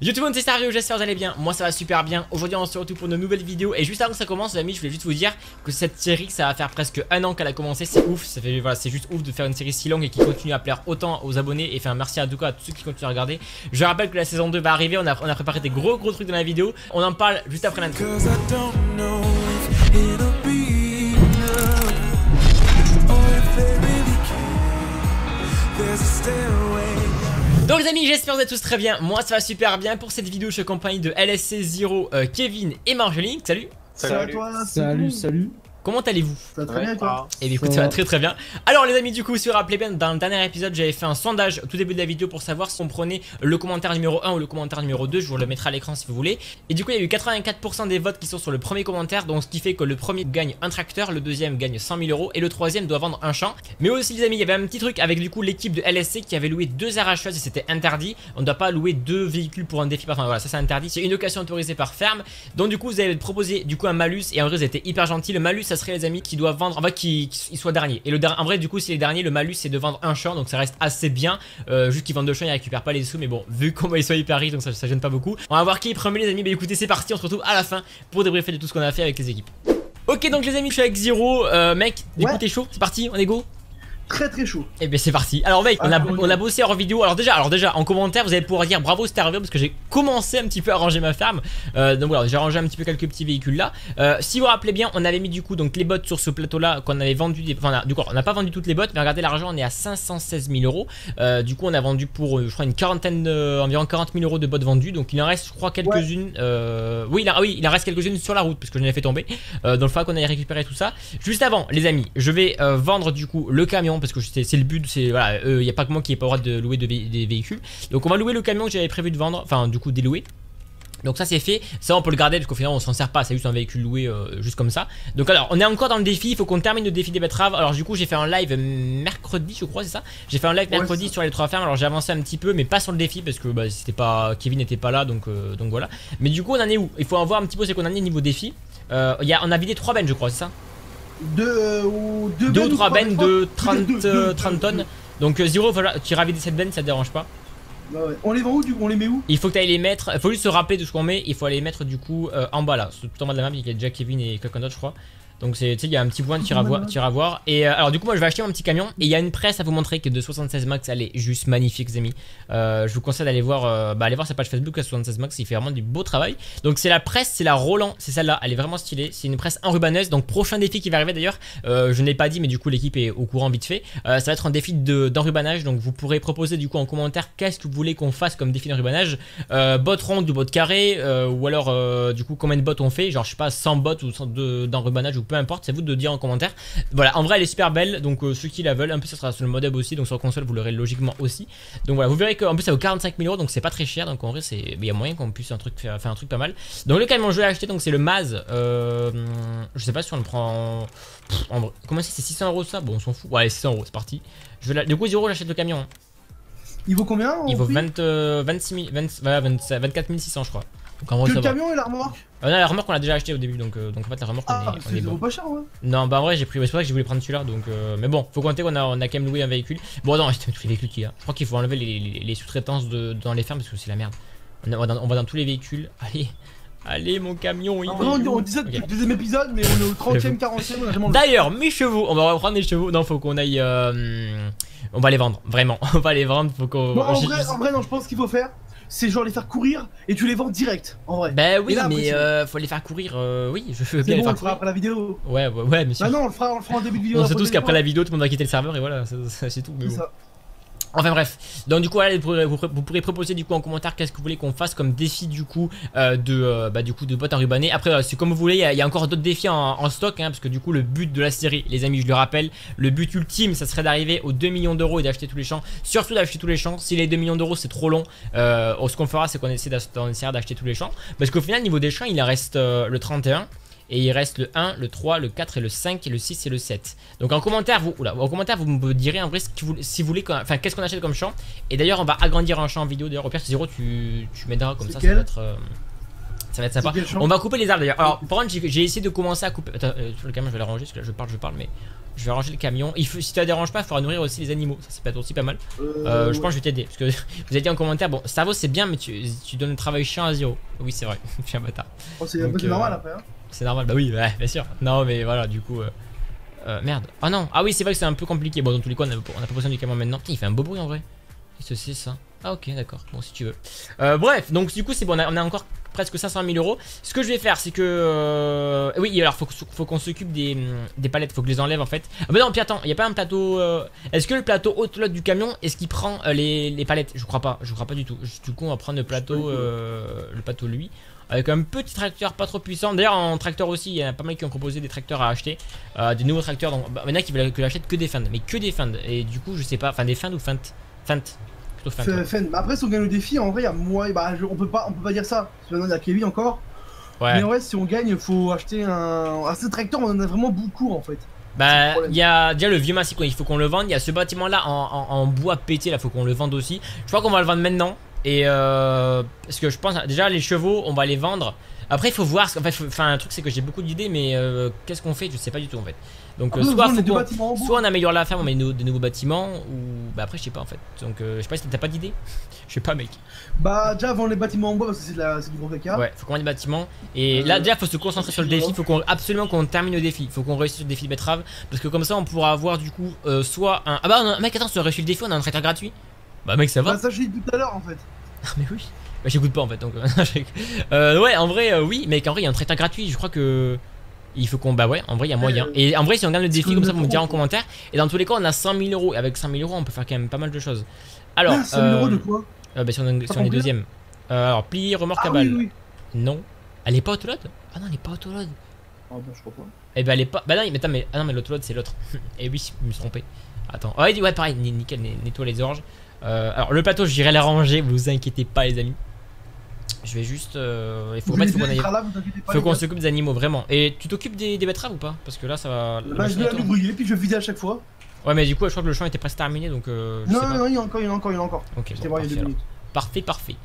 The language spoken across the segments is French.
Yo tout monde c'est Stario, j'espère que vous allez bien, moi ça va super bien. Aujourd'hui on se retrouve pour une nouvelle vidéo Et juste avant que ça commence les amis je voulais juste vous dire Que cette série ça va faire presque un an qu'elle a commencé. C'est ouf, voilà c'est juste ouf de faire une série si longue Et qui continue à plaire autant aux abonnés. Et faire merci à tout cas à tous ceux qui continuent à regarder. Je rappelle que la saison 2 va arriver, on a, on préparé des gros gros trucs dans la vidéo. On en parle juste après l'intro donc les amis j'espère que vous êtes tous très bien. Moi ça va super bien. Pour cette vidéo je suis accompagné de LSC0 euh, Kevin et Marjoline. Salut. Salut, salut à toi. Salut salut Comment allez-vous Ça va très bien toi Et eh bien écoute ça va très très bien. Alors les amis du coup si vous vous rappelez bien dans le dernier épisode j'avais fait un sondage au tout début de la vidéo pour savoir si on prenait le commentaire numéro 1 ou le commentaire numéro 2 Je vous le mettrai à l'écran si vous voulez. Et du coup il y a eu 84% des votes qui sont sur le premier commentaire Donc ce qui fait que le premier gagne un tracteur, le deuxième gagne 100 000 euros et le troisième doit vendre un champ. Mais aussi les amis il y avait un petit truc avec du coup l'équipe de LSC qui avait loué deux arracheuses et c'était interdit. On ne doit pas louer deux véhicules pour un défi, enfin voilà ça c'est interdit. C'est une location autorisée par ferme. Donc du coup vous avez proposé du coup un malus et en vrai vous étiez hyper gentil Le malus ça serait les amis qui doivent vendre, en fait qu'il soit dernier. Et le en vrai du coup si les derniers le malus c'est de vendre un champ donc ça reste assez bien. Euh, juste qu'ils vendent deux champs ils récupèrent pas les sous mais bon vu comment ils sont hyper riches donc ça, ça gêne pas beaucoup. On va voir qui est premier les amis. Mais écoutez c'est parti on se retrouve à la fin pour débriefer de tout ce qu'on a fait avec les équipes. Ok donc les amis je suis avec Zero euh, mec écoutez chaud? C'est parti on est go? Très très chaud. Et eh bien c'est parti. Alors mec, on, a, on a bossé en vidéo. Alors déjà, alors déjà en commentaire, vous allez pouvoir dire bravo c'était arrivé parce que j'ai commencé un petit peu à ranger ma ferme. Euh, donc voilà, j'ai rangé un petit peu quelques petits véhicules là. Euh, si vous vous rappelez bien, on avait mis du coup donc les bottes sur ce plateau là qu'on avait vendu. Enfin, du coup, on n'a pas vendu toutes les bottes, mais regardez l'argent, on est à 516 000 euros. Euh, du coup, on a vendu pour je crois une quarantaine, environ 40 000 euros de bottes vendues. Donc il en reste, je crois, quelques-unes. oui, il oui, il en reste quelques-unes sur la route parce que je l'ai fait tomber. donc il faudra qu'on aille récupérer tout ça. Juste avant, les amis, je vais vendre du coup le camion parce que c'est le but c'est voilà, il n'y a pas que moi qui ai pas le droit de louer des véhicules. Donc on va louer le camion que j'avais prévu de vendre, enfin du coup délouer. Donc ça c'est fait, ça on peut le garder parce qu'au final on s'en sert pas, c'est juste un véhicule loué euh, juste comme ça. Donc alors on est encore dans le défi, il faut qu'on termine le défi des betteraves. Alors du coup j'ai fait un live mercredi je crois c'est ça? J'ai fait un live mercredi sur les trois fermes, alors j'ai avancé un petit peu mais pas sur le défi parce que bah, c'était pas Kevin n'était pas là donc, euh, donc voilà. Mais du coup on en est où? Il faut en voir un petit peu c'est qu'on en est niveau défi. Euh, y a, On a vidé 3 bennes je crois c'est ça? Deux, ou deux, ou 3 bennes de 30, 30 tonnes donc euh, Zero, tu iras vider cette benne, ça te dérange pas bah ouais. On les vend où du coup On les met où Il faut que tu ailles les mettre. Il faut juste se rappeler de ce qu'on met. Il faut aller les mettre du coup euh, en bas là, tout en bas de la map. Il y a déjà Kevin et quelqu'un d'autre, je crois. Donc c'est, tu sais, il y a un petit point de tir à, voir, tir à voir. Et euh, alors du coup, moi je vais acheter mon petit camion. Et il y a une presse à vous montrer que de 76 max, elle est juste magnifique, les amis. Euh, je vous conseille d'aller voir, euh, bah, aller voir sa page Facebook à 76 max. Il fait vraiment du beau travail. Donc c'est la presse, c'est la Roland, c'est celle-là. Elle est vraiment stylée. C'est une presse enrubaneuse. Donc prochain défi qui va arriver d'ailleurs. je ne l'ai pas dit, mais du coup l'équipe est au courant vite fait. ça va être un défi d'enrubanage. donc vous pourrez proposer du coup en commentaire qu'est-ce que vous voulez qu'on fasse comme défi d'enrubanage. bot ronde ou bot carré, ou alors du coup combien de bots on fait. Genre je sais pas 100 bots ou d'enrubanage ou peu importe. C'est vous de dire en commentaire. Voilà, en vrai elle est super belle, donc euh, ceux qui la veulent, un peu ça sera sur le modem aussi, donc sur console vous l'aurez logiquement aussi. Donc voilà, vous verrez qu'en plus ça vaut 45 000 euros, donc c'est pas très cher, donc en vrai c'est, il y a moyen qu'on puisse un truc faire, un truc pas mal. Donc le camion je vais acheter, donc c'est le Maz, euh, je sais pas si on le prend, en vrai, comment c'est, c'est 600 euros ça? Bon on s'en fout, ouais 600 euros c'est parti. Je vais Du coup 0 j'achète le camion. Hein. Il vaut combien Il vaut 20, 26 24 600 je crois. Que le camion et la remorque euh, Non la remorque on l'a déjà acheté au début donc, euh, donc en fait la remorque ah, on est, bon. pas cher ouais. Non bah en vrai j'ai pris, c'est pour ça que j'ai voulu prendre celui-là donc euh, mais bon faut compter qu'on a, on a quand même loué un véhicule. Bon non tous les véhicules qu'il y a Je crois qu'il faut enlever les, les, sous-traitances de, dans les fermes parce que c'est la merde. On, va dans, on va dans tous les véhicules. Allez Allez mon camion il non, on, dit ça depuis le deuxième épisode mais on est au 30ème 40ème D'ailleurs mes chevaux on va reprendre les chevaux. Non faut qu'on aille On va les vendre vraiment. On va les vendre faut qu'on en, en vrai non je pense qu'il faut faire c'est genre les faire courir et tu les vends direct en vrai. Bah oui, mais euh, faut les faire courir. Euh, oui, je veux bien les faire courir. après la vidéo. Ouais, ouais, ouais, mais Bah non, on le fera, on le fera en début de vidéo. On sait tous qu'après la vidéo, tout le monde va quitter le serveur et voilà, c'est tout. Mais bon. ça. Enfin bref, donc du coup vous, pourrez, proposer du coup en commentaire qu'est-ce que vous voulez qu'on fasse comme défi du coup euh, de euh, bah, du coup de bot rubané. Après c'est comme vous voulez, il y, a encore d'autres défis en, stock hein, parce que du coup le but de la série, les amis je le rappelle, le but ultime ça serait d'arriver aux 2 millions d'euros et d'acheter tous les champs. Surtout d'acheter tous les champs. Si les 2 millions d'euros c'est trop long, euh, ce qu'on fera c'est qu'on essaie d'acheter tous les champs. Parce qu'au final niveau des champs il en reste le 31. Et il reste le 1, le 3, le 4 et le 5 et le 6 et le 7. Donc en commentaire, vous, en commentaire, vous me direz en vrai ce que vous, si vous voulez, enfin qu'est-ce qu'on achète comme champ. Et d'ailleurs, on va agrandir un champ en vidéo. D'ailleurs, au pire, 0, tu, tu m'aideras comme ça. Ça va être, euh, Ça va être sympa. On va couper les arbres d'ailleurs. Alors, par contre, j'ai essayé de commencer à couper. Attends, euh, le camion, je vais le ranger parce que là, je parle, je parle, mais je vais ranger le camion. Il faut, si ça te dérange pas, il faudra nourrir aussi les animaux. Ça, c'est peut-être aussi pas mal. Euh, je pense que je vais t'aider parce que vous avez dit en commentaire, bon, cerveau c'est bien, mais tu, tu donnes le travail chiant à zéro. Oui, c'est vrai, je suis un bâtard. Oh, c'est un Donc, peu euh, normal après. Hein. C'est normal, bah oui, ouais, bien sûr. Non, mais voilà, du coup. euh, euh, merde. Ah non, ah oui, c'est vrai que c'est un peu compliqué. Bon, dans tous les cas, on a, on a pas besoin du camion maintenant. Putain, il fait un beau bruit en vrai. Qu'est-ce que c'est ça Ah, ok, d'accord. Bon, si tu veux. Euh, bref, donc du coup, c'est bon, on a, on a encore presque 500 000 euros. Ce que je vais faire, c'est que. euh, Oui, alors, faut, faut qu'on s'occupe des, des palettes, faut que je les enlève en fait. Ah, bah non, puis attends, il a pas un plateau. euh, Est-ce que le plateau haute flotte du camion, est-ce qu'il prend les, les palettes? Je crois pas, je crois pas du tout. Du coup, on va prendre le plateau, le plateau lui. Avec un petit tracteur pas trop puissant. D'ailleurs, en tracteur aussi, il y en a pas mal qui ont proposé des tracteurs à acheter. Euh, des nouveaux tracteurs. Donc, bah, il y en a qui veulent que j'achète que des. Mais que des. Et du coup, je sais pas. Enfin, des ou Fendt Fendt. Plutôt Fendt. ouais. F- Fen. Mais après, si on gagne le défi, en vrai, il moi, bah, je- on peut pas, on peut pas dire ça. Maintenant, il y a Kevin encore. Ouais. Mais en vrai, si on gagne, faut acheter un. Un ce tracteur, on en a vraiment beaucoup en fait. Bah, il y a déjà le vieux massif, il faut qu'on le vende. Il y a ce bâtiment là en, en- en bois pété, là, faut qu'on le vende aussi. Je crois qu'on va le vendre maintenant. Et euh, parce que je pense, déjà, les chevaux, on va les vendre. Après, il faut voir. En fait, enfin, un truc, c'est que j'ai beaucoup d'idées, mais euh, qu'est-ce qu'on fait? Je sais pas du tout en fait. Donc, euh, Après, soit, on faut soit améliore la ferme, on met de, de nouveaux bâtiments, ou bah après, je sais pas en fait. Donc, euh, je sais pas si t'as pas d'idée. Je sais pas, mec. Bah, déjà, avant les bâtiments en bois, parce que c'est du gros caca. Ouais, faut qu'on des bâtiments. Et Euh, là, déjà, faut se concentrer sur le défi. Faut qu'on absolument qu'on termine le défi. Faut qu'on réussisse le défi de betterave. Parce que comme ça, on pourra avoir du coup euh, soit un. Ah bah, on a- mec, attends, si on réussit le défi, on a un traiteur gratuit. Bah, mec, ça va. Bah, ça, je l'ai dit tout à l'heure en fait. Ah, mais oui. Bah, j'écoute pas en fait. Donc, euh, ouais, en vrai, euh, oui. Mec, en vrai, il y a un traiteur gratuit. Je crois que. Il faut qu'on. Bah, ouais, en vrai, il y a moyen. Euh, Et en vrai, si on gagne le défi, comme ça, vous me direz en commentaire. Et dans tous les cas, on a 100 000 euros. Et avec 100 000 euros, on peut faire quand même pas mal de choses. Alors. Ah, 100 000 euros de quoi? euh, bah, si on, si on est deuxième. Alors, plier, remorque à Ah balle. oui, oui. Non. Elle est pas autoload? Ah non, elle est pas autoload. Ah, bah, je crois pas. Eh ben elle est pas. Bah non, mais attends, mais, ah non, mais l'autre load c'est l'autre. Et oui, je me suis trompé. Attends. Ouais, ouais, pareil, ni- nickel, nettoie les orges. Euh, alors le plateau, j'irai la ranger, vous inquiétez pas, les amis. Je vais juste. euh, il faut, qu'on aille- faut qu'on s'occupe des animaux, vraiment. Et tu t'occupes des, des betteraves ou pas? Parce que là, ça va. Bah, je vais la débrouiller, puis je vais vider à chaque fois. Ouais, mais du coup, je crois que le champ était presque terminé, donc. Euh, je Non, sais non, pas. non, il y en a encore, il y en a encore, il y en a encore. Ok, J'étais bon, voir il y parfait, a. Parfait, parfait.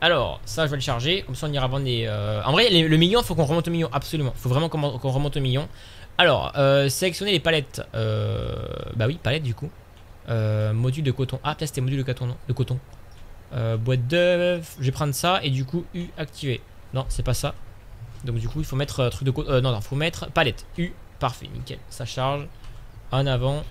Alors, ça, je vais le charger. Comme ça, on ira vendre les. euh, En vrai, les- le million, faut qu'on remonte au million. Absolument. Faut vraiment qu'on remonte au million. Alors, sélectionner les palettes. Bah oui, palettes du coup. Euh, module de coton. Ah, peut-être c'était module de coton. De coton. Euh, boîte d'œuf. Je vais prendre ça et du coup, U activé. Non, c'est pas ça. Donc, du coup, il faut mettre euh, truc de coton. Non, non, faut mettre palette. U. Parfait, nickel. Ça charge. En avant.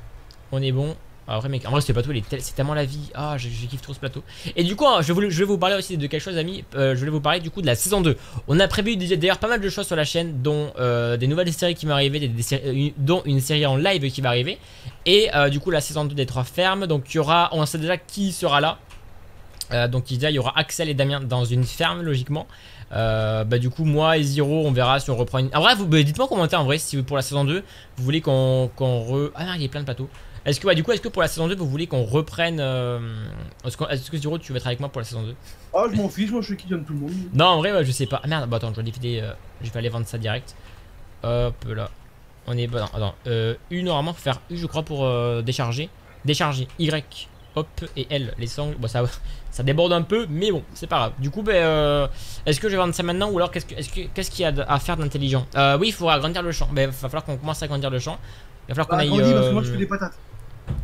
On est bon. Ah, vrai, mec, en vrai, ce plateau, il est tel- c'est tellement la vie. Ah, je, je trop ce plateau. Et du coup, hein, je, voulais- vais vous parler aussi de quelque chose, amis. Euh, je voulais vous parler du coup de la saison 2. On a prévu d'ailleurs pas mal de choses sur la chaîne, dont euh, des nouvelles séries qui vont arriver, euh, dont une série en live qui va arriver. Et du coup, la saison 2 des trois fermes. Donc, il y aura, on sait déjà qui sera là. Euh, donc, il y aura Axel et Damien dans une ferme, logiquement. Bah, du coup, moi et Zero, on verra si on reprend une. En vrai, vous, bah, dites-moi en commentaire en vrai si pour la saison 2, vous voulez qu'on qu'on re. Ah non, il y a plein de plateaux. Est-ce que, ouais, du coup, est-ce que pour la saison 2, vous voulez qu'on reprenne. euh, Est-ce que, que Zero, tu veux être avec moi pour la saison 2 Ah, je m'en fiche, moi je suis qui donne tout le monde. Non, en vrai, ouais, je sais pas. Ah merde, bah attends, je vais euh, je vais aller vendre ça direct. Hop là. On est. Bah, non, attends. Euh, U, normalement, faut faire U, je crois, pour euh, décharger. Décharger. Y. Hop. Et L. Les sangles. Bon, ça, ça déborde un peu, mais bon, c'est pas grave. Du coup, ben, est-ce que je vais vendre ça maintenant ou alors qu'est-ce que- est-ce que- qu'est-ce qu'il y a à faire d'intelligent? Euh, Oui, il faudra agrandir le champ. Il va falloir qu'on commence à agrandir le champ. Il va falloir qu'on Bah, aille. parce que moi je fais des patates.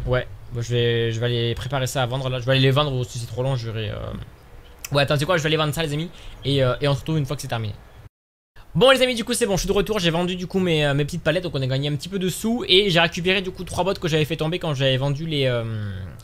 Ouais, bah, je, vais, je aller préparer ça à vendre là. Je vais aller les vendre ou si c'est trop long, je vais. euh, Ouais, attends, c'est quoi? Je vais aller vendre ça, les amis. Et, euh, et on se retrouve une fois que c'est terminé. Bon les amis du coup c'est bon je suis de retour j'ai vendu du coup mes, euh, mes petites palettes donc on a gagné un petit peu de sous et j'ai récupéré du coup trois bottes que j'avais fait tomber quand j'avais vendu les euh...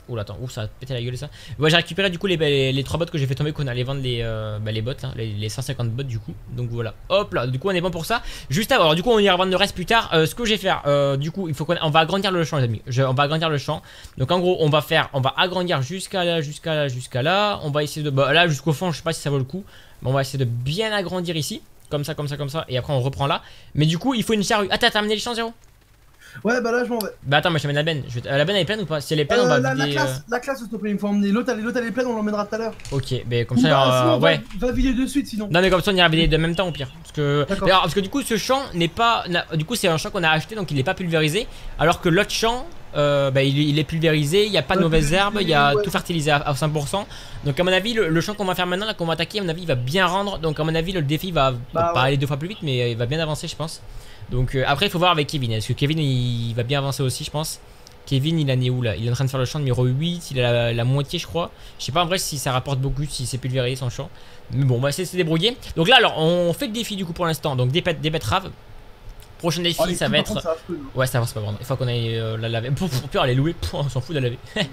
Oula attends ouh ça a pété la gueule ça. Ouais j'ai récupéré du coup les, les, trois bottes que j'ai fait tomber qu'on allait vendre les, euh, bah, les bottes là, les, les 150 bottes du coup. Donc voilà. Hop là du coup on est bon pour ça. Juste avant du coup on ira vendre le reste plus tard. Euh, ce que je vais faire euh, du coup il faut qu'on on va agrandir le champ les amis. On va agrandir le champ. Donc en gros on va faire on va agrandir jusqu'à là jusqu'à là jusqu'à là. On va essayer de bah, là jusqu'au fond je sais pas si ça vaut le coup mais on va essayer de bien agrandir ici comme ça, comme ça, comme ça, et après on reprend là. Mais du coup, il faut une charrue. Ah, t'as terminé les champs, Zéro Ouais, bah là je m'en vais. Bah attends, moi je t'amène la benne. Je vais- euh, la benne elle est pleine ou pas? Si elle est pleine, on Euh, va la, la vider. classe, la classe s'il te plaît, il me faut emmener. L'autre elle, elle est pleine, on l'emmènera tout à l'heure. euh, Ok, mais comme Ou ça, bah, euh, sinon, ouais. va, va vider de suite sinon. Non mais comme ça on ira vider de même temps au pire parce que parce que du coup ce champ n'est pas du coup c'est un champ qu'on a acheté donc il n'est pas pulvérisé alors que l'autre champ euh, bah, il, est pulvérisé, il n'y a pas de mauvaises herbes, il y a tout fertilisé à, 5%. Donc à mon avis, le, champ qu'on va faire maintenant, là qu'on va attaquer, à mon avis, il va bien rendre. Donc à mon avis, le défi va bah, pas aller deux fois plus vite, mais il va bien avancer, je pense. Donc euh, après, il faut voir avec Kevin. Est-ce que Kevin, il, va bien avancer aussi, je pense? Kevin, il en est où là? Il est en train de faire le champ numéro 8, il a la, moitié, je crois. Je sais pas en vrai si ça rapporte beaucoup, si c'est pulvérisé son champ. Mais bon, on va essayer de se débrouiller. Donc là, alors, on fait le défi du coup pour l'instant. Donc des, des betteraves. Prochain défi, oh, ça va être. ouais, ça va, c'est pas grave. Il faut qu'on aille euh, la laver. Pour, pire, elle est louée. on s'en fout de la laver.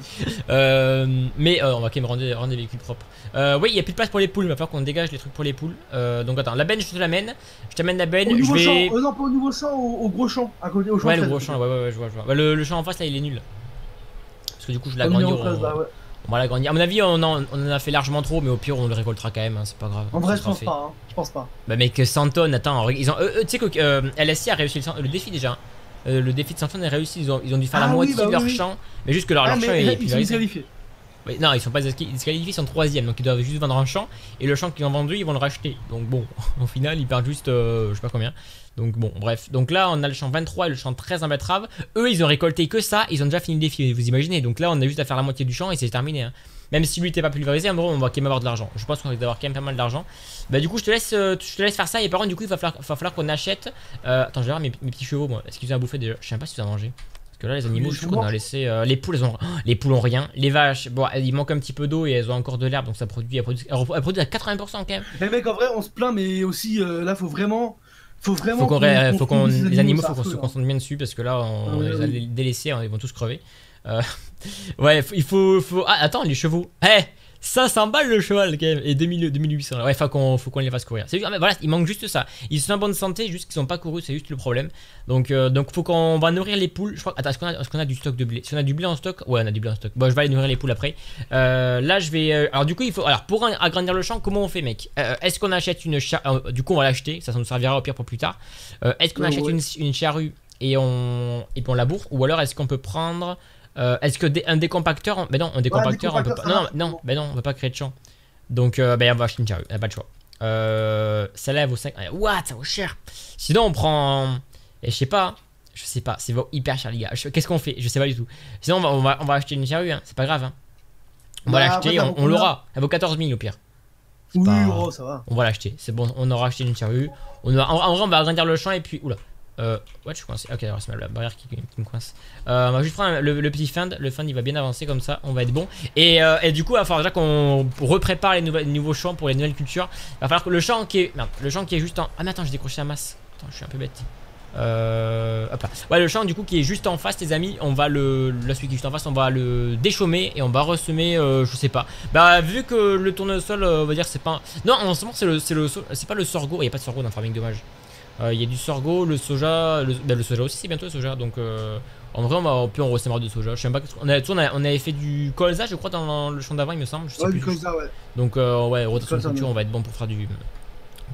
euh, mais euh, on va quand même rendre, rendre des véhicules propres. Euh, oui, il n'y a plus de place pour les poules. Il va falloir qu'on dégage les trucs pour les poules. donc attends, la benne, je te l'amène. Je t'amène la benne. je vais... champ. non, pas au nouveau champ, au, gros champ. À côté, au champ ouais, le gros champ, ouais, ouais, ouais, je vois. Je vois. Bah, le, champ en face, là, il est nul. Parce que du coup, je l'agrandis. On va l'agrandir. À mon avis, on en, on en, a fait largement trop, mais au pire, on le récoltera quand même, hein, c'est pas grave. En vrai, je pense pas, hein. je pense pas. Bah, mec, 100 tonnes, attends, ils ont. tu sais que euh, LSI a réussi le, défi déjà. Euh, le défi de 100 tonnes a réussi, ils ont, ils ont dû faire la ah moitié bah de leur champ, mais juste que leur, ah, leur champ est Ils sont disqualifiés. non, ils sont pas disqualifiés, ils sont troisième, donc ils doivent juste vendre un champ, et le champ qu'ils ont vendu, ils vont le racheter. Donc bon, au final, ils perdent juste, euh, je sais pas combien. Donc bon, bref. Donc là, on a le champ 23 et le champ 13 en betterave. Eux, ils ont récolté que ça, ils ont déjà fini le défi, vous imaginez. Donc là, on a juste à faire la moitié du champ et c'est terminé. Hein. Même si lui n'était pas pulvérisé, en gros, on va quand même avoir de l'argent. Je pense qu'on va avoir quand même pas mal d'argent. Bah, du coup, je te laisse, euh, je te laisse faire ça. Et par contre, du coup, il va falloir, falloir qu'on achète. Euh, attends, je vais voir mes, petits chevaux, moi. Est-ce qu'ils ont à bouffer déjà Je sais pas si ils ont à manger. Parce que là, les animaux, je trouve qu'on a laissé. Euh, les poules, elles ont, les poules ont rien. Les vaches, bon, il manque un petit peu d'eau et elles ont encore de l'herbe, donc ça produit, elles produisent, à 80% quand même. Mais mec, en vrai, on se plaint, mais aussi là, faut vraiment. Faut vraiment. Faut qu'on, faut qu'on, les animaux, faut qu'on se concentre bien dessus parce que là, on, les a délaissés, hein, ils vont tous crever. ouais, il faut, faut. Ah, attends, les chevaux. Eh 500 balles le cheval quand même. Et 2800 ouais faut qu'on faut qu'on les fasse courir. C'est ah, voilà il manque juste ça. Ils sont en bonne santé juste qu'ils sont pas courus c'est juste le problème. Donc euh, donc faut qu'on va nourrir les poules. Je crois attends est-ce qu'on a, est qu'on a, du stock de blé? Si on a du blé en stock ouais on a du blé en stock. Bon je vais aller nourrir les poules après. Euh, là je vais euh, alors du coup il faut alors pour agrandir le champ comment on fait mec? Est-ce qu'on achète une charrue du coup on va l'acheter ça, ça nous servira au pire pour plus tard. Est-ce qu'on achète Une, une, charrue et on et puis on laboure ou alors est-ce qu'on peut prendre euh, est-ce que un décompacteur. Mais non, un décompacteur, on peut pas. Non, non, non, mais non, on peut pas créer de champ. Donc, euh, ben, on va acheter une charrue, on a pas de choix. Euh, celle-là, elle vaut 5. What Ça vaut cher. Sinon, on prend. Et je sais pas. Je sais pas, c'est hyper cher, les gars. Qu'est-ce qu'on fait? Je sais pas du tout. Sinon, on va, on va, acheter une charrue, hein. c'est pas grave. Hein. On va bah, l'acheter, on, l'aura. Elle vaut 14 000 au pire. Oui, oh, ça va. On va l'acheter, c'est bon, on aura acheté une charrue. On en, vrai, on va agrandir le champ et puis. Oula. Euh, ouais, je suis coincé. Ok, c'est la barrière qui, me coince. Euh, on va juste prendre le, petit fund. Le fund il va bien avancer comme ça, on va être bon. Et, euh, et du coup, il va falloir déjà qu'on reprépare les, nouveaux champs pour les nouvelles cultures. Il va falloir que le champ qui est. Merde, le champ qui est juste en. Ah, mais attends, j'ai décroché la masse. Attends, je suis un peu bête. Euh, hop là. Ouais, le champ du coup qui est juste en face, les amis, on va le. Là, celui qui est juste en face, on va le déchaumer et on va ressemer, euh, je sais pas. Bah, vu que le tournesol, euh, on va dire, c'est pas. Non, en ce moment, c'est le, c'est pas le sorgho. Il n'y a pas de sorgho dans Farming Dommage. Euh, il y a du sorgho, le soja, le, ben, le soja aussi c'est bientôt le soja donc euh, en vrai on va plus en ressemble de soja. Je sais pas on, a, on, on avait fait du colza je crois dans le champ d'avant il me semble. Je sais ouais, plus du colza ouais. Donc euh, ouais rotation de culture on va être bon pour faire du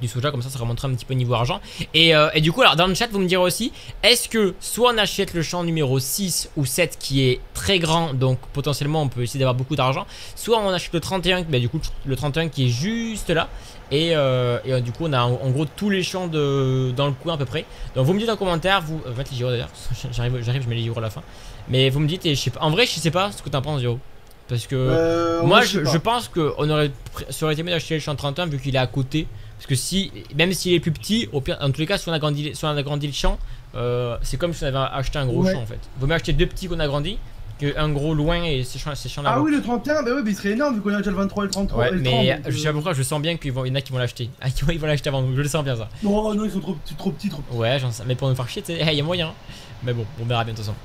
du soja comme ça ça remontera un petit peu niveau argent et, euh, et, du coup alors dans le chat vous me direz aussi est-ce que soit on achète le champ numéro 6 ou 7 qui est très grand donc potentiellement on peut essayer d'avoir beaucoup d'argent soit on achète le 31 bah, du coup le 31 qui est juste là et, euh, et euh, du coup on a en, gros tous les champs de, dans le coin à peu près. Donc vous me dites en commentaire vous euh, les gyros d'ailleurs j'arrive j'arrive je mets les gyros à la fin. Mais vous me dites et je sais pas en vrai je sais pas ce que t'en penses gyro parce que moi je, je, pense que on aurait ça aurait été mieux d'acheter le champ 31 vu qu'il est à côté. Parce que si, même s'il est plus petit, au pire, en tous les cas, si on agrandit, si on agrandit le champ, euh, c'est comme si on avait acheté un gros champ en fait. Vaut mieux acheter deux petits qu'on agrandit qu'un gros loin et c'est champs, champs Ah oui, le 31, bah oui, mais il serait énorme vu qu'on a déjà le 23 et le 33. Ouais, mais je sais pas pourquoi, je sens bien qu'il y en a qui vont l'acheter. Ah, ils vont l'acheter avant, donc je le sens bien ça. Non, non, ils sont trop petits, trop petits, trop petits. Ouais, j'en sais, mais pour nous faire chier, il y a moyen. Mais bon, on verra bien de toute façon.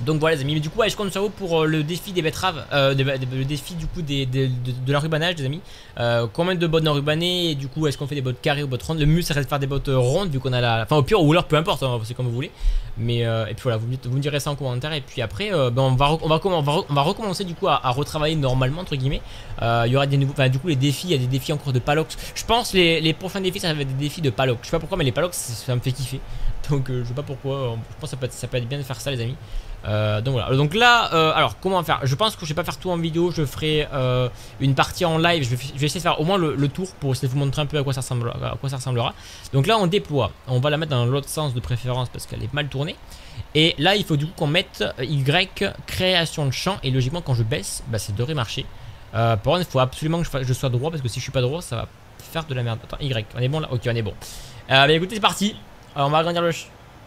Donc voilà les amis, mais du coup ouais, je compte sur vous pour euh, le défi des betteraves, euh, le défi du coup de, de l'enrubanage les amis. Euh, combien de bottes d'enrubanées et du coup est-ce qu'on fait des bottes carrées ou bottes rondes? Le mieux serait de faire des bottes rondes vu qu'on a la... Enfin au pire ou alors peu importe, hein, c'est comme vous voulez. Mais et puis voilà, vous, vous me direz ça en commentaire et puis après ben, on, va, on, va, on, va, recommencer du coup à, retravailler normalement entre guillemets. Il y aura des nouveaux, enfin du coup les défis, il y a des défis encore de Palox. Je pense les, les prochains défis ça va être des défis de Palox. Je sais pas pourquoi mais les Palox ça me fait kiffer Donc je sais pas pourquoi. Je pense que ça peut, être, ça peut être bien de faire ça les amis. Euh, donc voilà. Donc là, euh, alors comment faire? Je pense que je vais pas faire tout en vidéo. Je ferai une partie en live. Je vais, essayer de faire au moins le, tour pour essayer de vous montrer un peu à quoi ça ressemblera. Donc là on déploie. On va la mettre dans l'autre sens de préférence parce qu'elle est mal tournée. Et là il faut du coup qu'on mette Y création de champ. Et logiquement quand je baisse, bah, ça devrait marcher. par contre il faut absolument que je, sois droit parce que si je suis pas droit ça va faire de la merde. Attends Y. On est bon là? Ok on est bon. bah écoutez c'est parti. Alors on va agrandir le...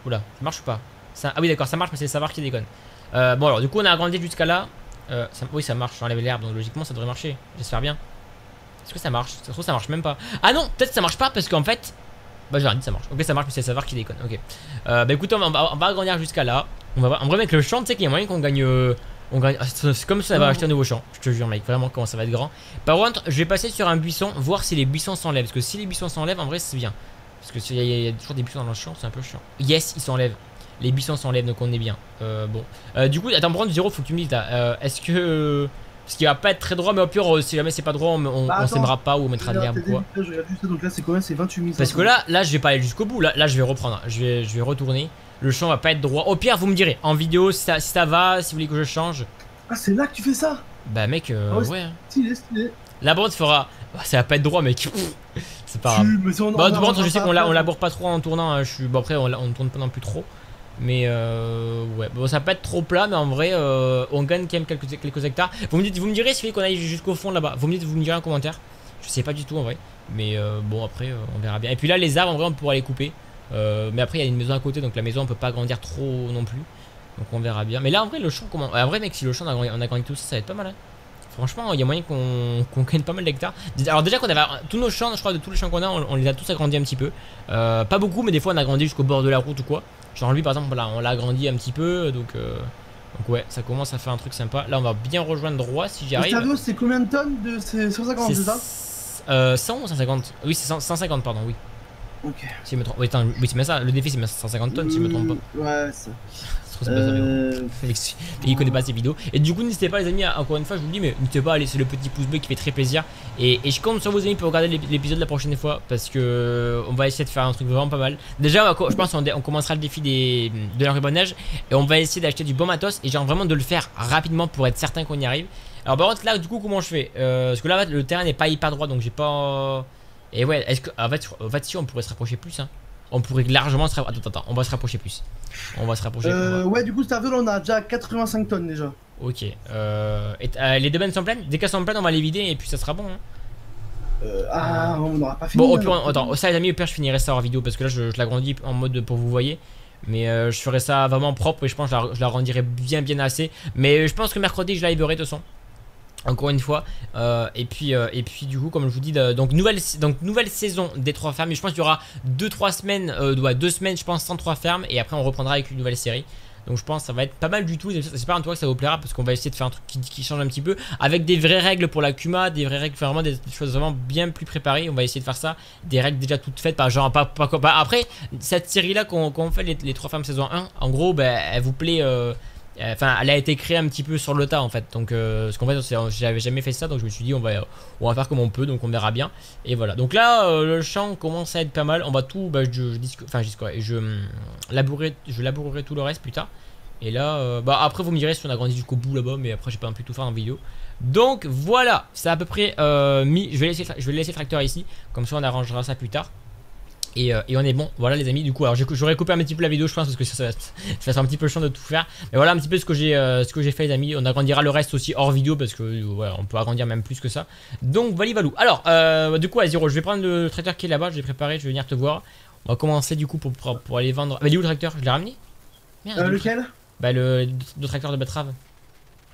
Oula, ça marche ou pas? Ça... Ah oui d'accord, ça marche mais c'est le savoir qui déconne. Euh, bon alors du coup on a agrandi jusqu'à là. Euh, Oui ça marche, j'enlève l'herbe donc logiquement ça devrait marcher. J'espère bien. Est-ce que ça marche? Ça se trouve ça marche même pas. Ah non, peut-être ça marche pas parce qu'en fait... Bah j'ai rien dit ça marche. Ok ça marche mais c'est le savoir qui déconne. Ok. Euh, bah écoute on va, on va agrandir jusqu'à là. On va voir. En vrai avec le champ tu sais qu'il y a moyen qu'on gagne... Euh, on gagne... Ah, c'est comme ça va acheter un nouveau champ. Je te jure mec, vraiment comment ça va être grand. Par contre je vais passer sur un buisson, voir si les buissons s'enlèvent. Parce que si les buissons s'enlèvent en vrai c'est bien. Parce que s'il y, a toujours des buissons dans le champ, c'est un peu chiant. Yes, ils s'enlèvent. Les buissons s'enlèvent, donc on est bien. Euh, bon. Euh, du coup, attends, prendre 0, faut que tu me dises euh, Est-ce que. Parce qu'il va pas être très droit, mais au pire, si jamais c'est pas droit, on, on, bah, s'aimera pas ou on mettra de l'herbe ou quoi. Je regarde juste, donc là, c'est combien? C'est 28 000. Parce que là, là, je vais pas aller jusqu'au bout. Là, là, je vais reprendre. Je vais, je vais retourner. Le champ va pas être droit. Au pire, vous me direz en vidéo si ça, si ça va, si vous voulez que je change. Ah, c'est là que tu fais ça? Bah, mec, euh, ah ouais. Stylé, stylé. La bande fera. Bah, ça va pas être droit, mec. C'est pas grave. Bah, de je sais qu'on laboure pas trop en tournant. Hein. Je suis... Bon, après, on, on tourne pas non plus trop. Mais euh, ouais, bon, ça pas être trop plat, mais en vrai, euh, on gagne quand même quelques, quelques hectares. Vous me, dites, vous me direz si vous qu'on aille jusqu'au fond là-bas. Vous me dites, vous me direz en commentaire. Je sais pas du tout en vrai. Mais euh, bon, après, euh, on verra bien. Et puis là, les arbres, en vrai, on pourra les couper. Euh, mais après, il y a une maison à côté, donc la maison, on peut pas agrandir trop non plus. Donc on verra bien. Mais là, en vrai, le champ, comment. En vrai, mec, si le champ, on a grandi, tout ça, ça va être pas mal. Hein. Franchement, il y a moyen qu'on gagne pas mal d'hectares. Alors déjà qu'on avait tous nos champs, je crois, de tous les champs qu'on a, on, les a tous agrandis un petit peu. Euh, pas beaucoup, mais des fois on a grandi jusqu'au bord de la route ou quoi. Genre lui par exemple, là, on l'a agrandi un petit peu, donc, euh, donc ouais, ça commence à faire un truc sympa. Là, on va bien rejoindre droit si j'y arrive. c'est combien de tonnes de 150, c'est ça euh, 100 ou 150 Oui, c'est 150, pardon, oui. Ok. Si je me trompe. Oui, oui c'est bien ça, le défi c'est 150 tonnes si je me trompe pas. Ouais, ça. Euh... il connaît pas ces vidéos. Et du coup, n'hésitez pas, les amis, encore une fois, je vous le dis, mais n'hésitez pas à laisser le petit pouce bleu qui fait très plaisir. Et, je compte sur vos amis pour regarder l'épisode la prochaine fois parce que on va essayer de faire un truc vraiment pas mal. Déjà, je pense qu'on on commencera le défi des, de l'enrubannage et on va essayer d'acheter du bon matos et genre vraiment de le faire rapidement pour être certain qu'on y arrive. Alors, par contre, là, du coup, comment je fais? Euh, Parce que là, le terrain n'est pas hyper droit donc j'ai pas. Et ouais, est-ce que. En fait, en fait, si on pourrait se rapprocher plus, hein. On pourrait largement se rapprocher. Attends, attends, on va se rapprocher plus. On va se rapprocher. Euh, Ouais, du coup, Starville, on a déjà 85 tonnes déjà. Ok. Euh, et, euh, les deux bennes sont pleines? Dès qu'elles sont pleines, on va les vider et puis ça sera bon. Hein. Euh, ah, on n'aura pas fini. Bon, au pire, attends, ça les amis, au pire, je finirai ça en vidéo parce que là, je, l'agrandis en mode pour vous voyez. Mais euh, je ferai ça vraiment propre et je pense que je l'agrandirai bien, bien assez. Mais je pense que mercredi, je liverai de toute façon encore une fois euh, et puis euh, et puis du coup comme je vous dis donc nouvelle donc nouvelle saison des trois fermes je pense qu'il y aura 2-3 semaines euh, deux semaines je pense sans trois fermes et après on reprendra avec une nouvelle série. Donc je pense que ça va être pas mal du tout j'espère en tout cas que ça vous plaira parce qu'on va essayer de faire un truc qui, change un petit peu avec des vraies règles pour la Kuma des vraies règles vraiment des choses vraiment bien plus préparées on va essayer de faire ça des règles déjà toutes faites par genre pas, pas, après cette série là qu'on fait les, trois fermes saison 1 en gros ben, elle vous plaît euh, Enfin, elle a été créée un petit peu sur le tas en fait. Donc, euh, ce qu'en fait, j'avais jamais fait ça, donc je me suis dit, on va, on va faire comme on peut, donc on verra bien. Et voilà. Donc là, euh, le champ commence à être pas mal. On va tout, bah, je, je, enfin, je, je, hum, labourerai, je labourerai tout le reste plus tard. Et là, euh, bah après, vous me direz si on a grandi jusqu'au bout là-bas, mais après, j'ai pas pu tout faire en vidéo. Donc voilà, c'est à peu près mis. Je vais laisser, je vais laisser le tracteur ici, comme ça, on arrangera ça plus tard. Euh, et, on est bon, voilà les amis, du coup, alors j'aurais coupé un petit peu la vidéo je pense parce que ça, va être, un petit peu chiant de tout faire. Mais voilà un petit peu ce que j'ai euh, ce que j'ai fait les amis, on agrandira le reste aussi hors vidéo parce que voilà, on peut agrandir même plus que ça. Donc voilà valou, alors euh, du coup à Zero, je vais prendre le tracteur qui est là-bas, je l'ai préparé, je vais venir te voir. On va commencer du coup pour, pour, aller vendre, bah il est où le tracteur? Je l'ai ramené. Merde, Lequel? Bah le, le, tracteur de betterave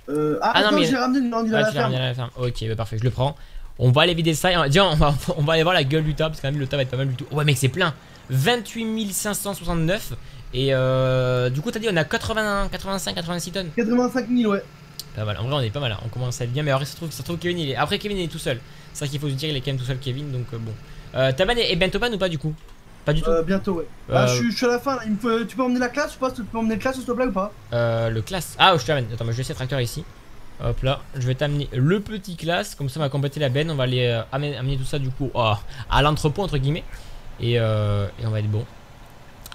euh, ah, ah non mais j'ai ramené, non, il ah, la, la ferme. Ok bah parfait, je le prends on va aller vider ça. Et on, va, on va aller voir la gueule du tas. Parce que quand même, le tas va être pas mal du tout. Ouais, mec, c'est plein. 28 569. Et euh, du coup, t'as dit, on a 80, 85, 86 tonnes. 85 000, ouais. Pas mal. En vrai, on est pas mal. Hein. On commence à être bien. Mais après, ça se trouve, ça trouve Kevin, il est. Après, Kevin, il est tout seul. C'est ça qu'il faut se dire, il est quand même tout seul, Kevin. Donc, euh, bon. Euh, Taban est bientôt ban ou pas, du coup? Pas du tout euh, Bientôt, ouais. Ah, je, suis à la fin. Il me tu peux emmener la classe ou pas Tu peux emmener le classe, s'il te plaît, ou pas? Euh, le classe. Ah, je t'amène. Attends, mais je vais essayer le tracteur ici. Hop là, je vais t'amener le petit classe, comme ça on va compléter la benne, on va aller euh, amener, tout ça du coup à l'entrepôt entre guillemets, et, euh, et, on va être bon.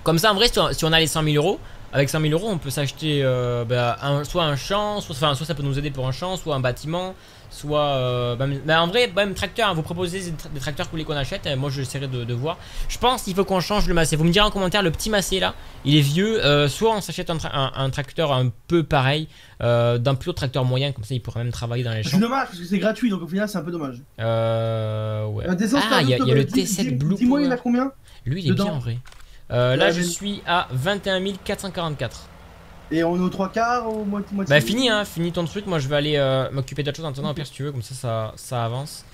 Comme ça, en vrai, si on a les 100 000 euros, avec 100 000 euros, on peut s'acheter euh, bah, soit un champ, soit, soit ça peut nous aider pour un champ, soit un bâtiment, soit. Euh, bah, bah, en vrai, même tracteur, hein, vous proposez des, tracteurs que vous voulez qu'on achète. moi, j'essaierai de, de, voir. Je pense qu'il faut qu'on change le massé. Vous me direz en commentaire, le petit massé là, il est vieux. Euh, soit on s'achète un, tracteur un peu pareil, d'un plutôt tracteur moyen, comme ça il pourrait même travailler dans les champs. C'est dommage parce que c'est gratuit, donc au final, c'est un peu dommage. Euh. Ouais. ah, il y, a le T7 Blue. Dis-moi, il a combien Lui, il est bien en vrai. Euh, là, je suis à 21 444. Et on est aux trois quarts, au moitié Bah, fini, hein, fini ton truc. Moi, je vais aller euh, m'occuper d'autre chose en attendant, pire, si tu veux, comme ça, ça, ça avance.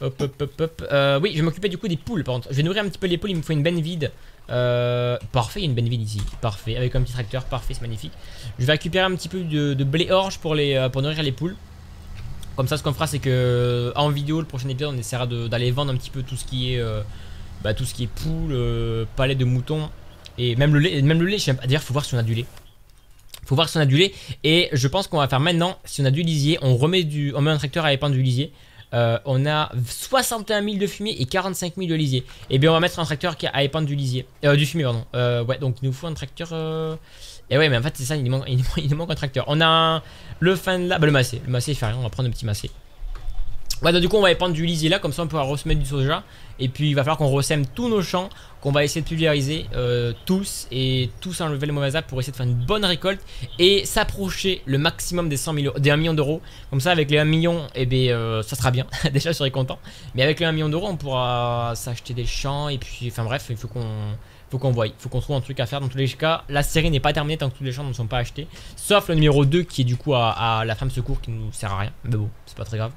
Hop, hop, hop, hop. Euh, oui, je vais m'occuper du coup des poules, par contre. Je vais nourrir un petit peu les poules, il me faut une benne vide. parfait, il y a une benne vide ici. Parfait, avec un petit tracteur, parfait, c'est magnifique. Je vais récupérer un petit peu de, blé orge pour, les, pour nourrir les poules. Comme ça, ce qu'on fera, c'est que en vidéo, le prochain épisode, on essaiera d'aller vendre un petit peu tout ce qui est bah, tout ce qui est poule, euh, palais de moutons et même le lait. Même le lait, d'ailleurs, faut voir si on a du lait. Faut voir si on a du lait. Et je pense qu'on va faire maintenant, si on a du lisier, on remet du, on met un tracteur à épandre du lisier. Euh, on a 61 000 de fumier et 45 000 de lisier. Et eh bien on va mettre un tracteur qui a à épandre du lisier. Euh, du fumier, pardon. Euh, ouais, donc il nous faut un tracteur. Et ouais, mais en fait, c'est ça, il nous, manque, un tracteur. On a le fin de là. Bah, le massé. Le massé, il fait rien, on va prendre un petit massé. Donc du coup, on va épandre du lisier là, comme ça on pourra remettre du soja. Et puis il va falloir qu'on ressème tous nos champs, qu'on va essayer de pulvériser euh, tous et tous enlever le mauvais pour essayer de faire une bonne récolte et s'approcher le maximum des 100 des 1 million d'euros. Comme ça, avec les 1 million, et eh bien, euh, ça sera bien. Déjà, je serai content. Mais avec les 1 million d'euros, on pourra s'acheter des champs et puis, enfin bref, il faut qu'on faut qu'on faut qu'on trouve un truc à faire. Dans tous les cas, la série n'est pas terminée tant que tous les champs ne sont pas achetés. Sauf le numéro 2 qui est du coup à, à la femme secours qui nous sert à rien. Mais bon, c'est pas très grave.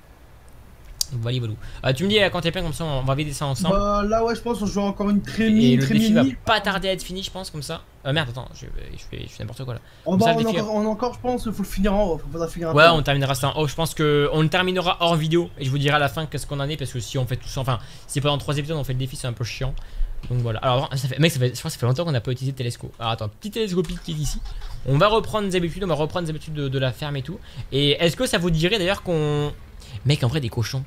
Voilà, voilà. Euh, tu me dis quand t'es plein comme ça, on va vider ça ensemble. Bah là ouais, je pense qu'on joue encore une très mini, Et le défi va pas tarder à être fini, je pense comme ça. Euh, merde, attends, je, je fais, je fais n'importe quoi là. On, va, on, encore, on, encore, je pense, faut le finir en haut. Faudra finir ouais, on terminera ça en haut. Je pense que on le terminera hors vidéo et je vous dirai à la fin qu'est-ce qu'on en est parce que si on fait tout ça, enfin, si pendant 3 épisodes on fait le défi, c'est un peu chiant. Donc voilà. Alors, ça fait, mec, ça fait, je crois que ça fait longtemps qu'on n'a pas utilisé de télescope. Alors attends, petit télescopique qui est ici. On va reprendre des habitudes, on va reprendre des habitudes de, de la ferme et tout. Et est-ce que ça vous dirait d'ailleurs qu'on. Mec, en vrai, des cochons.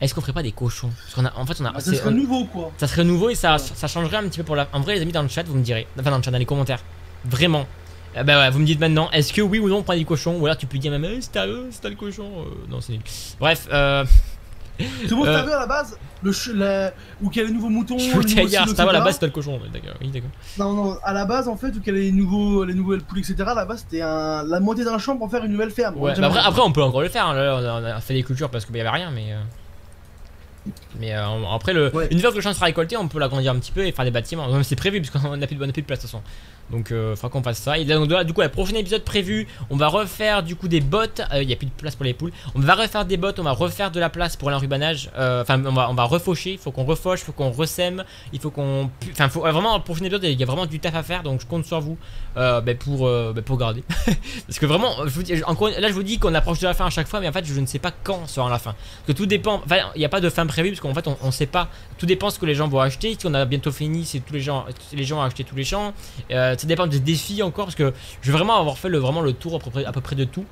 Est-ce qu'on ferait pas des cochons? Parce qu'on a, en fait, on a. Bah, ça serait nouveau quoi. Ça serait nouveau et ça, ça changerait un petit peu pour la. En vrai, les amis, dans le chat, vous me direz. Enfin, dans le chat, dans les commentaires. Vraiment. bah ouais, vous me dites maintenant, est-ce que oui ou non on prend des cochons? Ou alors tu peux dire même, eh, c'est à eux, c'est à le cochon. Euh, non, c'est nul. Bref, euh. C'est bon, t'as vu à la base? Le la... Où qu'il y a les nouveaux moutons. Dire, c'est à la base, c'était le cochon. D'accord, oui, d'accord. Non, non, à la base, en fait, où qu'il y a les, nouveaux, les nouvelles poules, etc., à la base, c'était un... la moitié d'un champ pour faire une nouvelle ferme. Ouais, bah après, après, on peut encore le faire. Hein. Là, on a fait des cultures parce qu'il y avait rien, mais. Mais euh, après, le, une fois que le champ sera récolté, on peut l'agrandir un petit peu et faire des bâtiments. C'est prévu parce qu'on n'a plus, plus, de place de toute façon. Donc, euh, faudra qu'on fasse ça. Et donc, du coup, le prochain épisode prévu, on va refaire du coup des bottes. Euh, il n'y a plus de place pour les poules. On va refaire des bottes, on va refaire de la place pour l'enrubanage. Enfin, on, va, on va refaucher. Il faut qu'on refauche, il faut qu'on ressème. Il faut qu'on. Enfin, vraiment, le prochain épisode, il y a vraiment du taf à faire. Donc, je compte sur vous ben, pour, ben, pour garder. parce que vraiment, je vous dis, encore, là, je vous dis qu'on approche de la fin à chaque fois, mais en fait, je ne sais pas quand sera la fin. Parce que tout dépend. Enfin, il n'y a pas de fin prévue parce qu'en fait, on, on sait pas. Tout dépend ce que les gens vont acheter. Si on a bientôt fini, c'est tous les gens, les gens ont acheté tous les champs. Ça dépend des défis encore parce que je veux vraiment avoir fait le, vraiment le tour à peu près, de tout.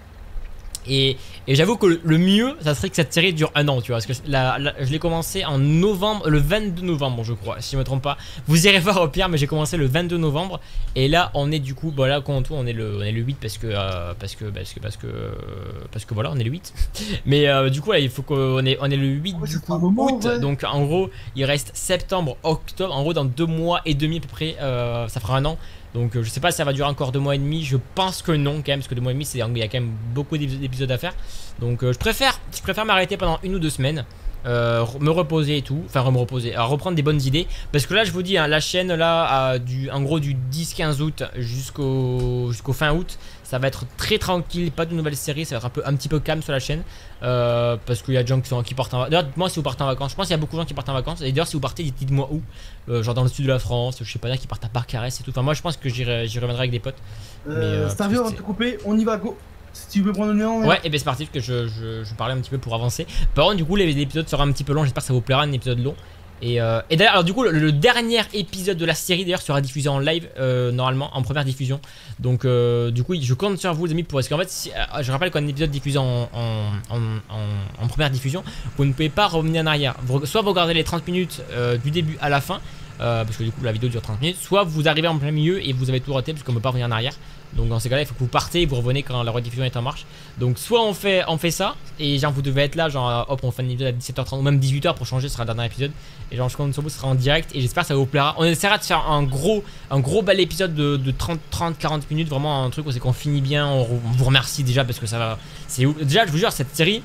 Et, j'avoue que le, mieux, ça serait que cette série dure un an, tu vois. Parce que je l'ai commencé en novembre, le 22 novembre, je crois, si je me trompe pas. Vous irez voir au pire, mais j'ai commencé le 22 novembre. Et là, on est du coup, bon là, quand tout, on est le, on est le 8 parce que, euh, parce que, parce que, parce que, parce que voilà, on est le 8. Mais euh, du coup, là, il faut qu'on est, on est le 8 du coup, août. Donc en gros, il reste septembre, octobre. En gros, dans deux mois et demi à peu près, euh, ça fera un an. Donc euh, je sais pas si ça va durer encore deux mois et demi. Je pense que non quand même parce que deux mois et demi c'est il y a quand même beaucoup d'épisodes à faire. Donc euh, je préfère je préfère m'arrêter pendant une ou deux semaines. Euh, me reposer et tout, enfin me reposer, reprendre des bonnes idées. Parce que là, je vous dis, hein, la chaîne là, du, en gros du 10-15 août jusqu'au jusqu'au fin août, ça va être très tranquille, pas de nouvelles séries, ça va être un, peu, un petit peu calme sur la chaîne. Euh, parce qu'il y a des gens qui, sont, qui partent en vacances. D'ailleurs, dites-moi si vous partez en vacances. Je pense qu'il y a beaucoup de gens qui partent en vacances. Et d'ailleurs, si vous partez, dites-moi où. Euh, genre dans le sud de la France, je sais pas, qui partent à Parcarès et tout. Enfin, moi, je pense que j'y reviendrai avec des potes. Euh, c'est un vieux, on va te couper, on y va, go. Si tu veux prendre le nom. Ouais, et bien c'est parti, que je, je, parlais un petit peu pour avancer. Par contre, du coup, les, épisodes seront un petit peu longs. J'espère que ça vous plaira, un épisode long. Et, euh, et d'ailleurs, alors du coup, le, dernier épisode de la série d'ailleurs sera diffusé en live euh, normalement, en première diffusion. Donc, euh, du coup, je compte sur vous, les amis, pour parce qu'en fait, je rappelle qu'un épisode diffusé en, première diffusion, vous ne pouvez pas revenir en arrière. soit vous regardez les 30 minutes du début à la fin, euh, parce que du coup la vidéo dure 30 minutes, soit vous arrivez en plein milieu et vous avez tout raté parce qu'on peut pas revenir en arrière. Donc dans ces cas-là, il faut que vous partez et vous revenez quand la rediffusion est en marche. Donc soit on fait, on fait ça et genre vous devez être là, genre hop, on fait un épisode à 17h30 ou même 18h pour changer, ce sera le dernier épisode. Et genre je compte sur vous, ce sera en direct et j'espère que ça vous plaira. On essaiera de faire un gros, un gros bel épisode de, 30, 30, 40 minutes, vraiment un truc où c'est qu'on finit bien. On, vous remercie déjà parce que ça va, c'est déjà je vous jure cette série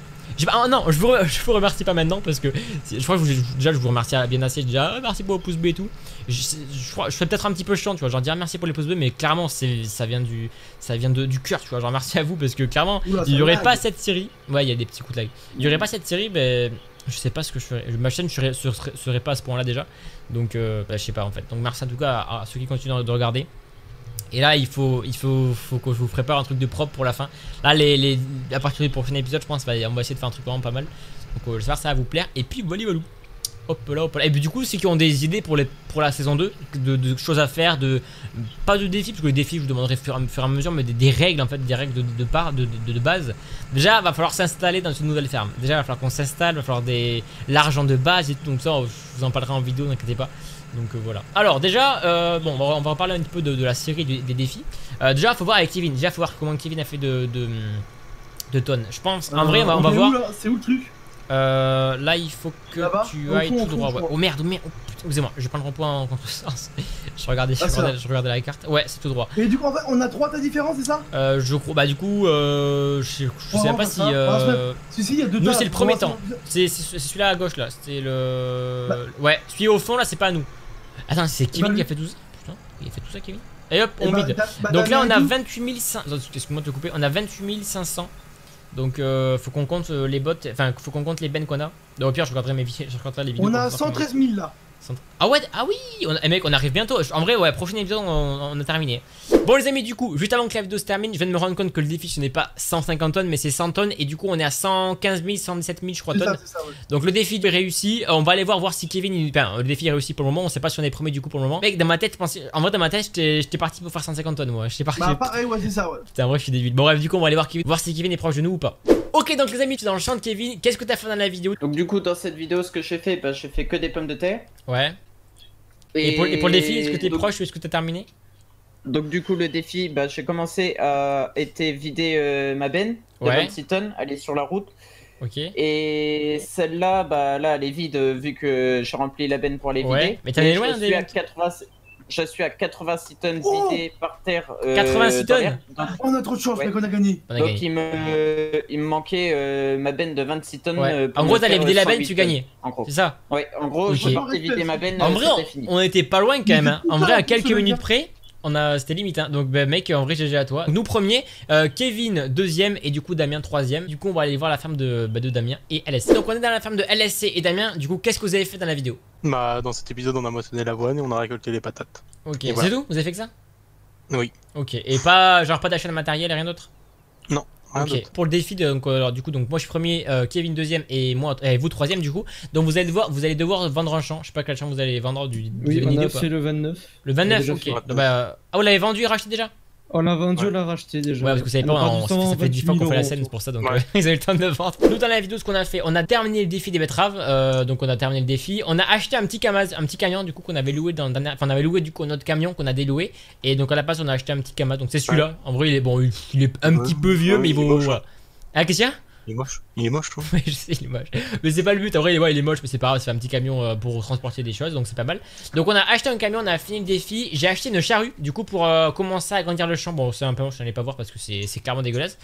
ah non, je vous, je vous remercie pas maintenant parce que je crois que déjà je vous remercie bien assez. Déjà, ah, merci pour vos pouces B et tout. Je, crois, je fais peut-être un petit peu chiant, tu vois. Genre dire merci pour les pouces B, mais clairement, ça vient du, ça vient de, du cœur, tu vois. Genre merci à vous parce que clairement, il y aurait pas cette série. Ouais, il y a des petits coups de lag. Il y aurait pas cette série, ben je sais pas ce que je ferais. Ma chaîne serait, serait, pas à ce point-là déjà. Donc, euh, bah, je sais pas en fait. Donc, merci en tout cas à ceux qui continuent de regarder. Et là, il faut, il faut, faut que je vous prépare un truc de propre pour la fin. Là, les, les, à partir du prochain épisode, je pense, on va essayer de faire un truc vraiment pas mal. Donc, euh, j'espère que ça va vous plaire. Et puis, voilà, voilà. Hop là, hop là. Et puis, du coup, ceux qui ont des idées pour, les, pour la saison 2, de, choses à faire, de pas de défis, parce que les défis, je vous demanderai au fur, et à mesure, mais des, règles, en fait, des règles de, de, part, de, de, base. Déjà, il va falloir s'installer dans une nouvelle ferme. Déjà, il va falloir qu'on s'installe, il va falloir des l'argent de base et tout. Donc, ça, je vous en parlerai en vidéo, n'inquiétez pas. Donc euh, voilà. Alors déjà, euh, bon, on va, en parler un petit peu de, la série des, défis. Euh, déjà, faut voir avec Kevin. Déjà, faut voir comment Kevin a fait de, de, tonnes. Je pense. En vrai, on va, voir. C'est où le truc? Là, il faut que tu ailles tout droit. Oh merde, oh merde. Oh, excusez-moi, je vais prendre le point en contresens. je regardais, ah, je, regardais, la carte. Ouais, c'est tout droit. Et du coup, en fait, on a trois tas différents, c'est ça? Je crois. Bah, du coup, je, je sais pas si. Si, si, il y a deux Nous, c'est le premier temps. C'est celui-là à gauche là. C'était le. Bah. Ouais, celui au fond là, c'est pas nous. Attends, c'est Kevin qui a fait tout ça? Putain, il a fait tout ça, Kevin? Et hop, on vide. Donc là, on a 28 500. Excuse-moi de te couper. On a 28 500. Donc, euh, faut qu'on compte euh, les bots. Enfin, faut qu'on compte les bennes qu'on a. Donc, au pire, je regarderai mes je regarderai les vidéos. On a 113 000 là. Ah ouais, ah oui on, eh mec, on arrive bientôt. En vrai, ouais, prochain épisode, on, a terminé. Bon les amis, du coup, juste avant que la vidéo se termine, je viens de me rendre compte que le défi, ce n'est pas 150 tonnes, mais c'est 100 tonnes. Et du coup, on est à 115 000, 117 000, je crois, tonnes. Donc le défi est réussi. On va aller voir voir si Kevin... Enfin, le défi est réussi pour le moment. On sait pas si on est premier du coup pour le moment. Mec, dans ma tête, en vrai, dans ma tête, j'étais parti pour faire 150 tonnes, moi. J'étais parti... Bah pareil, ouais, c'est ça, ouais. Putain, vrai, je suis débile. Bon bref, du coup, on va aller voir Kevin, voir si Kevin est proche de nous ou pas. Ok, donc les amis, tu es dans le champ de Kevin. Qu'est-ce que tu as fait dans la vidéo? Donc du coup, dans cette vidéo, ce que j'ai fait, bah, j'ai fait que des pommes de terre. Ouais. Et, pour, le défi, est-ce que tu es proche ou est-ce que tu as terminé? Donc du coup, le défi, bah, j'ai commencé à été vider euh, ma benne de 26 tonnes, elle est sur la route. Ok. Et celle-là, bah là, elle est vide vu que j'ai rempli la benne pour ouais. vider. Mais loin, je suis, à 80... je suis à 86 tonnes oh vidées par terre. 86 euh, tonnes On a trop de chance, mais on a gagné. Donc il me, il me manquait euh, ma benne de 26 tonnes. en gros, t'allais vider la benne, tu gagnais. C'est ça Ouais, en gros, j'ai vider ma benne. En vrai, on, était pas loin quand même. Hein. En vrai, à quelques minutes près on a c'était limite hein. donc bah, mec en vrai GG à toi nous premier euh, Kevin deuxième et du coup Damien troisième du coup on va aller voir la ferme de, bah, de Damien et LSC donc on est dans la ferme de LSC et Damien du coup qu'est-ce que vous avez fait dans la vidéo? Bah dans cet épisode on a moissonné l'avoine et on a récolté les patates ok c'est tout vous avez fait que ça? Oui ok et pas genre pas d'achat de matériel et rien d'autre? Non Ok, pour le défi, donc, alors, du coup, donc moi je suis premier, euh, Kevin deuxième et moi et vous troisième du coup. Donc vous allez devoir, vous allez devoir vendre un champ. Je sais pas quel champ vous allez vendre du. Oui, on a fait le 29. Le 29, ok. Donc, bah, ah, vous l'avez vendu et racheté déjà? On l'a vendu, on l'a racheté déjà. Ouais, parce que vous savez pas, on, ça fait 10 fois qu'on fait la scène, c'est pour ça, donc ils avaient le temps de vendre. Nous, dans la vidéo, ce qu'on a fait, on a terminé le défi des betteraves, euh, donc on a terminé le défi. On a acheté un petit Kamaz, un petit camion, du coup, qu'on avait loué dans, enfin, on avait loué du coup notre camion qu'on a déloué, et donc à la place, on a acheté un petit Kamaz, donc c'est celui-là. En vrai, il est bon, il, est un petit peu vieux, mais il vaut. Ah, qu'est-ce qu'il y a? Il est moche, il est moche, toi. Je sais, il est moche. Mais c'est pas le but. En vrai, il est moche, mais c'est pas grave. C'est un petit camion euh, pour transporter des choses, donc c'est pas mal. Donc, on a acheté un camion, on a fini le défi. J'ai acheté une charrue, du coup, pour euh, commencer à agrandir le champ. Bon, c'est un peu moche, je n'allais pas voir parce que c'est clairement dégueulasse.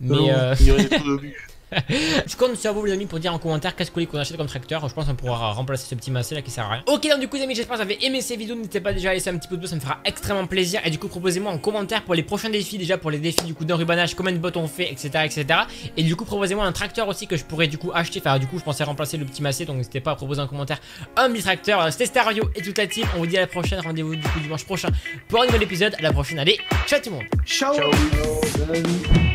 Mais. euh... il y aurait des je compte sur vous les amis pour dire en commentaire qu'est-ce que vous voulez qu'on achète comme tracteur. Je pense qu'on pourra remplacer ce petit massé là qui sert à rien. Ok donc du coup les amis j'espère que vous avez aimé ces vidéos. N'hésitez pas déjà à laisser un petit peu de pouce, ça me fera extrêmement plaisir. Et du coup proposez-moi en commentaire pour les prochains défis, déjà pour les défis du coup d'un rubanage, combien de bots on fait, etc. etc. Et du coup proposez-moi un tracteur aussi que je pourrais du coup acheter. Enfin du coup je pensais remplacer le petit massé donc n'hésitez pas à proposer en commentaire un petit tracteur. C'était Stario et toute la team. On vous dit à la prochaine. Rendez-vous du coup dimanche prochain pour un nouvel épisode. À la prochaine. Allez, ciao tout le monde. ciao.